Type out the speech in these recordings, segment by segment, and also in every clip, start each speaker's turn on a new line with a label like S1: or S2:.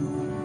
S1: Right.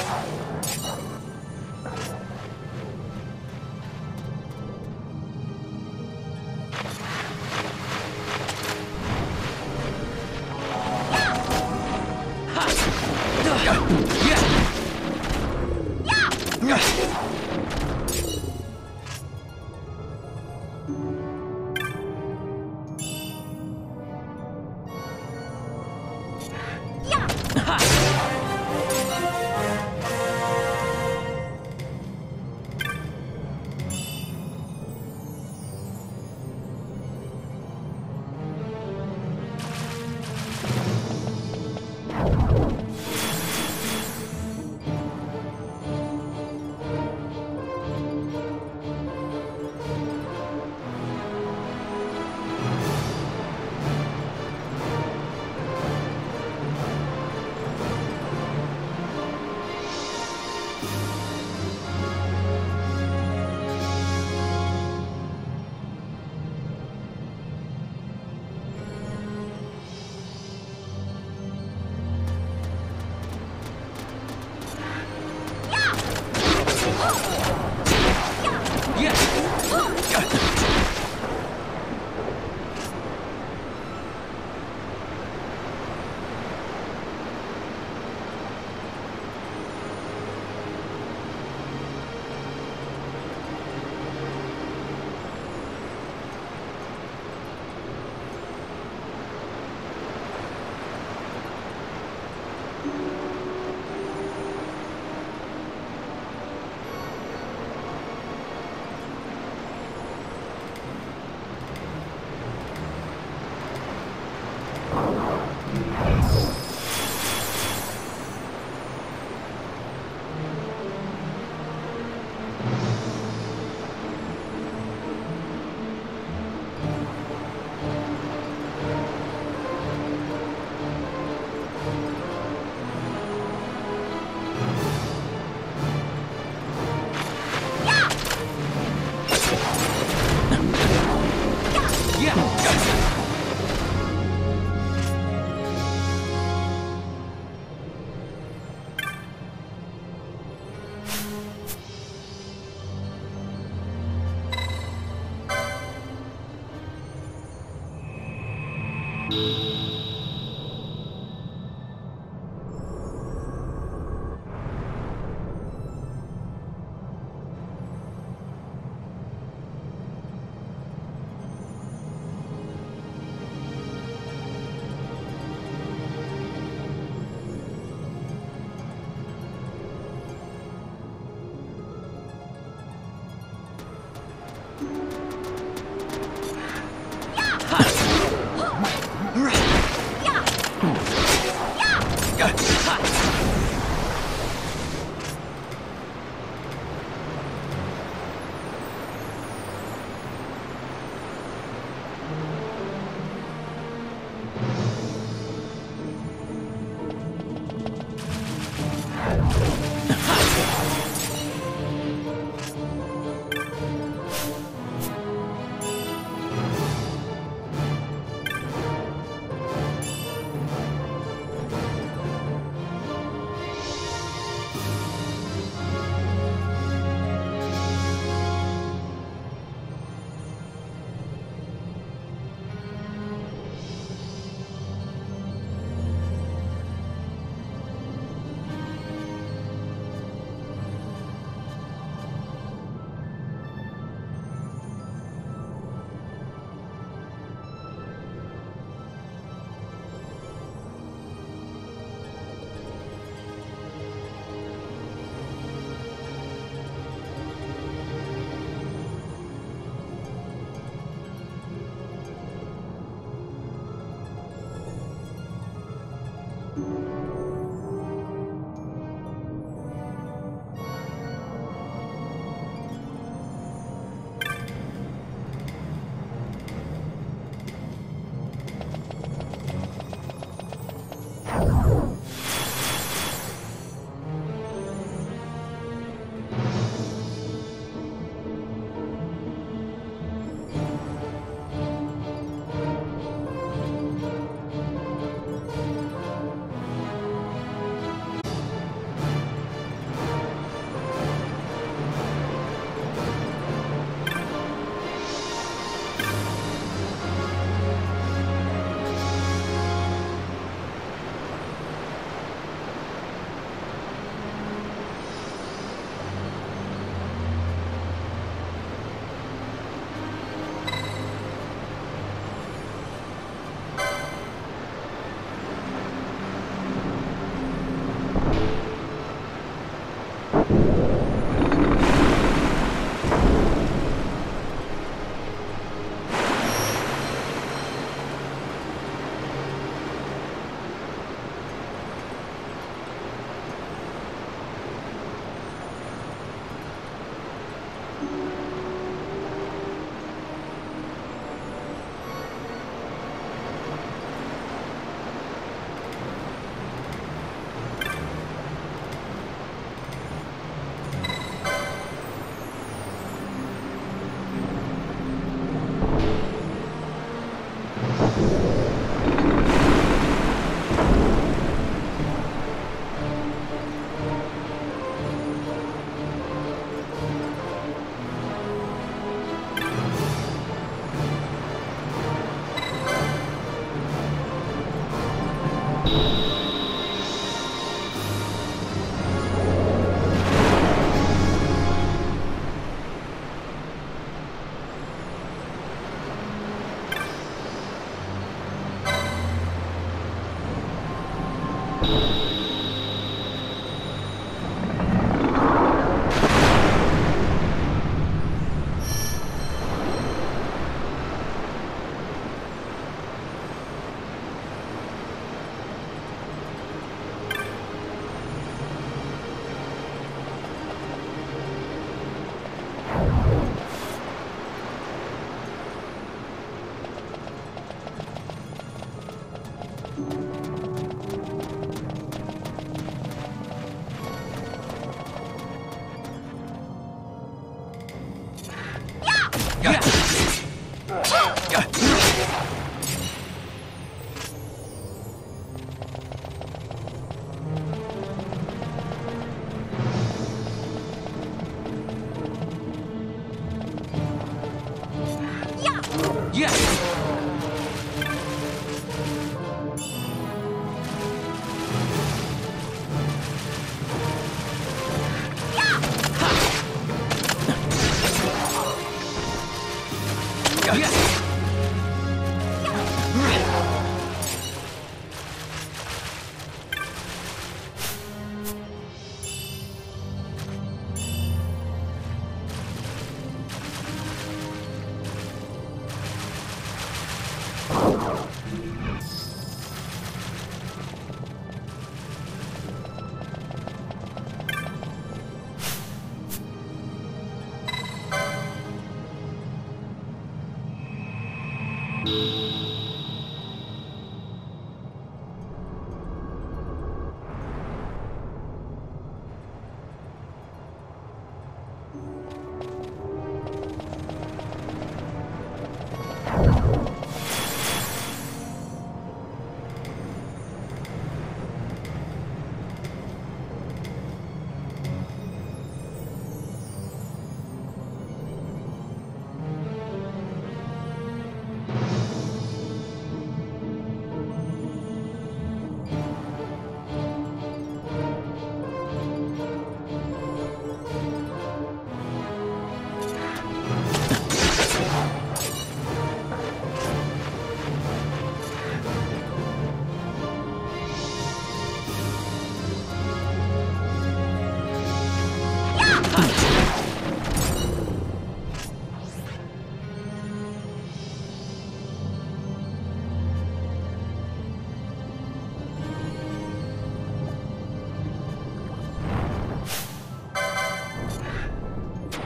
S1: Yeah.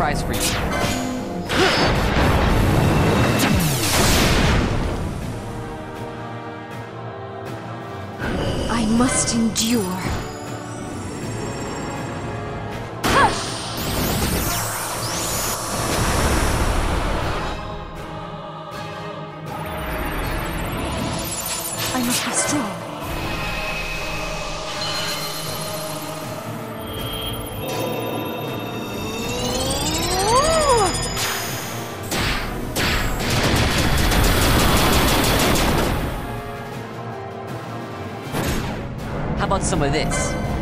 S1: Surprise for you. About some of this?